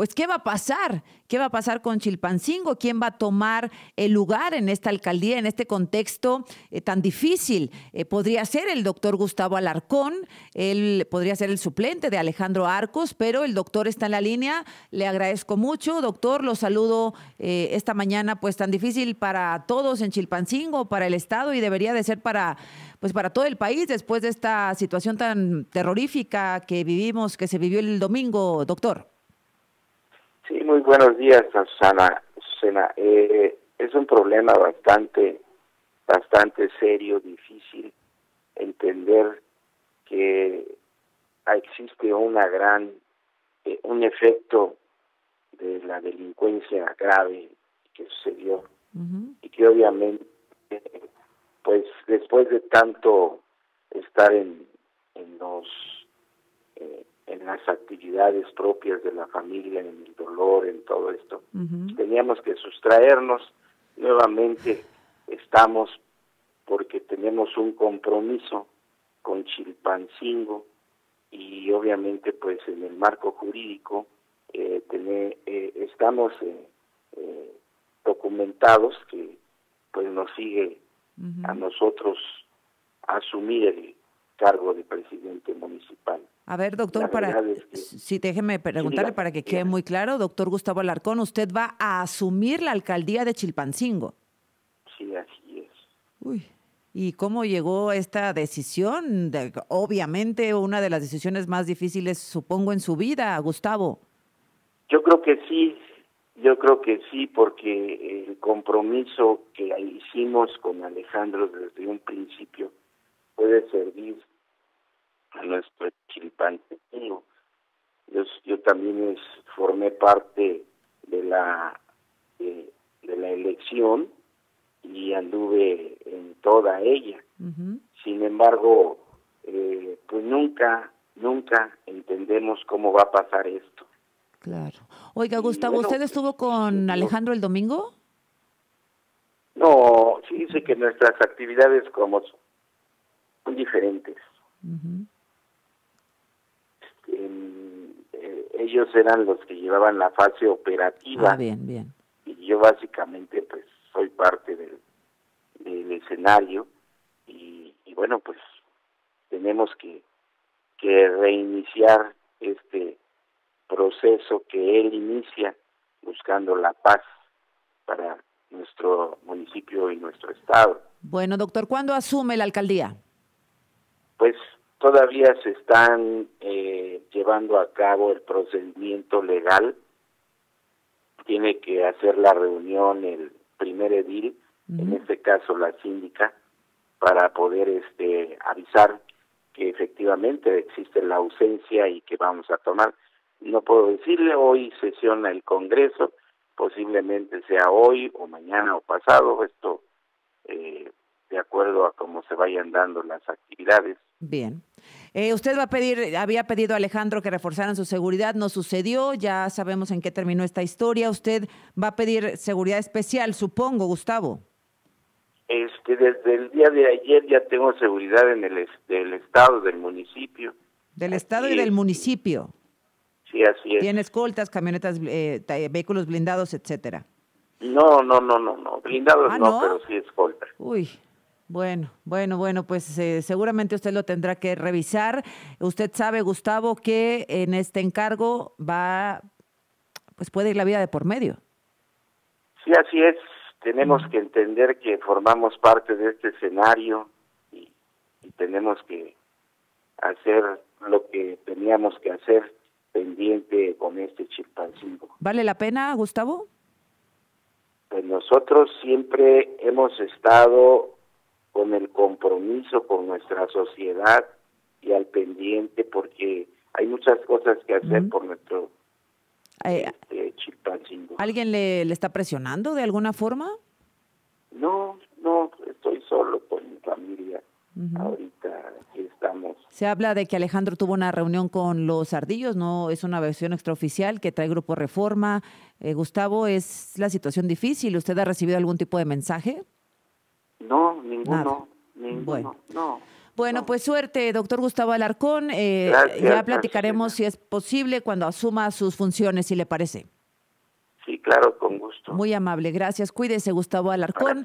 pues qué va a pasar, qué va a pasar con Chilpancingo, quién va a tomar el lugar en esta alcaldía, en este contexto eh, tan difícil. Eh, podría ser el doctor Gustavo Alarcón, él podría ser el suplente de Alejandro Arcos, pero el doctor está en la línea. Le agradezco mucho, doctor, lo saludo esta mañana, pues tan difícil para todos en Chilpancingo, para el Estado y debería de ser para pues para todo el país después de esta situación tan terrorífica que vivimos, que se vivió el domingo, doctor. Sí, muy buenos días, Susana. Susana. Eh, es un problema bastante, bastante serio, difícil entender que existe una gran, eh, un efecto de la delincuencia grave que sucedió y que obviamente pues después de tanto estar en, en los las actividades propias de la familia, en el dolor, en todo esto, teníamos que sustraernos. Nuevamente, estamos porque tenemos un compromiso con Chilpancingo y obviamente pues en el marco jurídico eh, eh estamos eh, documentados que pues nos sigue a nosotros asumir el cargo de presidente municipal. A ver, doctor, para si déjeme preguntarle para que quede muy claro, doctor Gustavo Alarcón, usted va a asumir la alcaldía de Chilpancingo. Sí, así es. Uy. ¿Y cómo llegó esta decisión? obviamente una de las decisiones más difíciles, supongo, en su vida, Gustavo. Yo creo que sí, yo creo que sí, porque el compromiso que hicimos con Alejandro desde un principio puede servir Yo, yo también es, formé parte de la de, la elección y anduve en toda ella. Sin embargo, eh, pues nunca, nunca entendemos cómo va a pasar esto. Claro. Oiga, Gustavo, ¿usted estuvo con Alejandro el domingo? No, sí dice que nuestras actividades como son diferentes. Eh, ellos eran los que llevaban la fase operativa. Ah, bien, bien. Y yo básicamente pues soy parte del, del escenario y, y bueno pues tenemos que, que reiniciar este proceso que él inicia buscando la paz para nuestro municipio y nuestro estado. Bueno, doctor, ¿cuándo asume la alcaldía? Pues todavía se están eh, llevando a cabo el procedimiento legal. Tiene que hacer la reunión el primer edil, en este caso la síndica, para poder este avisar que efectivamente existe la ausencia y que vamos a tomar no puedo decirle, hoy sesiona el Congreso, posiblemente sea hoy o mañana o pasado, esto eh, de acuerdo a cómo se vayan dando las actividades. Bien. Eh, usted va a pedir, había pedido a Alejandro que reforzaran su seguridad, no sucedió, ya sabemos en qué terminó esta historia. Usted va a pedir seguridad especial, supongo, Gustavo. Este, desde el día de ayer ya tengo seguridad en el del estado, del municipio. Del estado y del municipio. Sí, así es. Tiene escoltas, camionetas, eh, vehículos blindados, etcétera. No, no, no, no, no. Blindados ah, no, pero sí escoltas. Uy, bueno, bueno, bueno, pues eh, seguramente usted lo tendrá que revisar. Usted sabe, Gustavo, que en este encargo va, pues puede ir la vida de por medio. Sí, así es. Tenemos que entender que formamos parte de este escenario y tenemos que hacer lo que teníamos que hacer pendiente con este Chilpancingo. ¿Vale la pena, Gustavo? Pues nosotros siempre hemos estado con el compromiso con nuestra sociedad y al pendiente porque hay muchas cosas que hacer por nuestro eh, este, Chilpancingo. ¿Alguien le, le está presionando de alguna forma? No, no, estoy solo con mi familia. Ahorita estamos. Se habla de que Alejandro tuvo una reunión con los ardillos, no es una versión extraoficial que trae Grupo Reforma. Eh, Gustavo, ¿es la situación difícil? ¿Usted ha recibido algún tipo de mensaje? No, ninguno, ninguno, no. Bueno, pues suerte, doctor Gustavo Alarcón. Eh, ya platicaremos si es posible cuando asuma sus funciones, si le parece. Sí, claro, con gusto. Muy amable, gracias. Cuídese, Gustavo Alarcón.